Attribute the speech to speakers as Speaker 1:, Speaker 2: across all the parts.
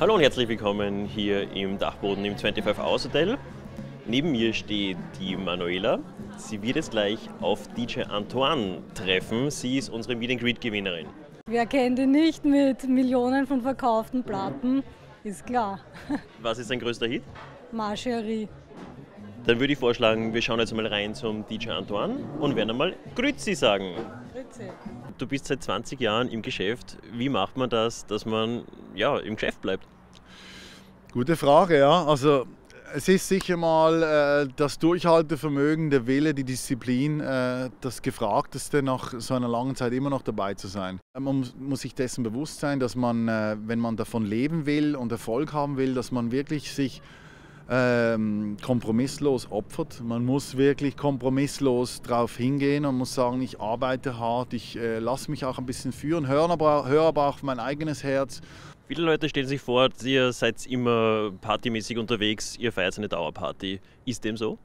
Speaker 1: Hallo und herzlich willkommen hier im Dachboden im 25 Hours Hotel. Neben mir steht die Manuela. Sie wird jetzt gleich auf DJ Antoine treffen. Sie ist unsere Meet Greet Gewinnerin.
Speaker 2: Wer kennt ihn nicht mit Millionen von verkauften Platten? Ist klar.
Speaker 1: Was ist dein größter Hit?
Speaker 2: Marcherie.
Speaker 1: Dann würde ich vorschlagen, wir schauen jetzt mal rein zum DJ Antoine und werden einmal Grüezi sagen.
Speaker 2: Grüezi.
Speaker 1: Du bist seit 20 Jahren im Geschäft. Wie macht man das, dass man ja, im Geschäft bleibt?
Speaker 3: Gute Frage, ja. Also es ist sicher mal äh, das Durchhaltevermögen, der Wille, die Disziplin, äh, das Gefragteste nach so einer langen Zeit immer noch dabei zu sein. Man muss sich dessen bewusst sein, dass man, äh, wenn man davon leben will und Erfolg haben will, dass man wirklich sich ähm, kompromisslos opfert. Man muss wirklich kompromisslos darauf hingehen und muss sagen, ich arbeite hart, ich äh, lasse mich auch ein bisschen führen, höre aber, höre aber auch mein eigenes Herz
Speaker 1: Viele Leute stellen sich vor, ihr seid immer partymäßig unterwegs, ihr feiert eine Dauerparty. Ist dem so?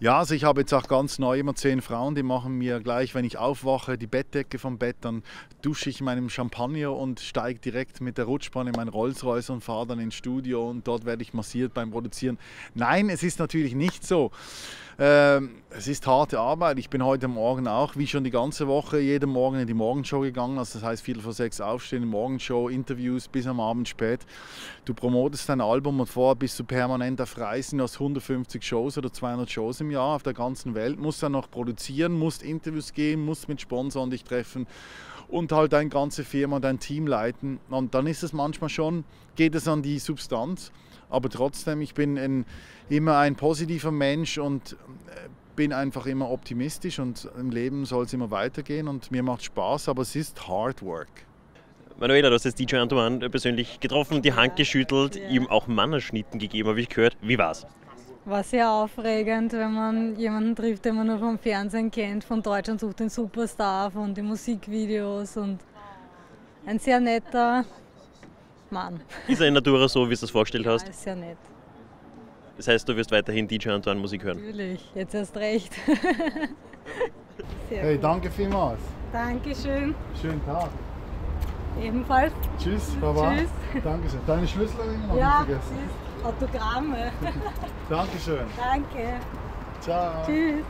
Speaker 3: Ja, also ich habe jetzt auch ganz neu immer zehn Frauen, die machen mir gleich, wenn ich aufwache, die Bettdecke vom Bett, dann dusche ich in meinem Champagner und steige direkt mit der Rutschbahn in mein Rolls-Royce und fahre dann ins Studio und dort werde ich massiert beim Produzieren. Nein, es ist natürlich nicht so. Ähm, es ist harte Arbeit. Ich bin heute Morgen auch, wie schon die ganze Woche, jeden Morgen in die Morgenshow gegangen. Also das heißt, Viertel vor sechs aufstehen, Morgenshow, Interviews bis am Abend spät. Du promotest dein Album und vorher bist du permanent auf Reisen. Du hast 150 Shows oder 200 Shows im Jahr auf der ganzen Welt. Musst dann noch produzieren, musst Interviews geben, musst mit Sponsoren dich treffen und halt deine ganze Firma, dein Team leiten. Und dann ist es manchmal schon, geht es an die Substanz. Aber trotzdem, ich bin ein, immer ein positiver Mensch und äh, bin einfach immer optimistisch und im Leben soll es immer weitergehen und mir macht Spaß, aber es ist Hard Work.
Speaker 1: Manuela, du hast jetzt DJ Antoine persönlich getroffen, die Hand geschüttelt, ja. ihm auch Mannerschnitten gegeben, habe ich gehört. Wie war's?
Speaker 2: War sehr aufregend, wenn man jemanden trifft, den man nur vom Fernsehen kennt, von Deutschland sucht den Superstar, von den Musikvideos und ein sehr netter, Mann.
Speaker 1: Ist er in Natura so, wie du es vorgestellt
Speaker 2: ja,
Speaker 1: hast?
Speaker 2: ist ja nett.
Speaker 1: Das heißt, du wirst weiterhin DJ Antoine Musik hören?
Speaker 2: Natürlich, jetzt erst recht.
Speaker 3: hey, gut. danke vielmals.
Speaker 2: Dankeschön.
Speaker 3: Schönen Tag.
Speaker 2: Ebenfalls.
Speaker 3: Tschüss, Baba.
Speaker 2: Tschüss.
Speaker 3: Dankeschön. Deine Schlüssel noch
Speaker 2: ja,
Speaker 3: nicht vergessen.
Speaker 2: Autogramme.
Speaker 3: Dankeschön.
Speaker 2: Danke.
Speaker 3: Ciao.
Speaker 2: Tschüss.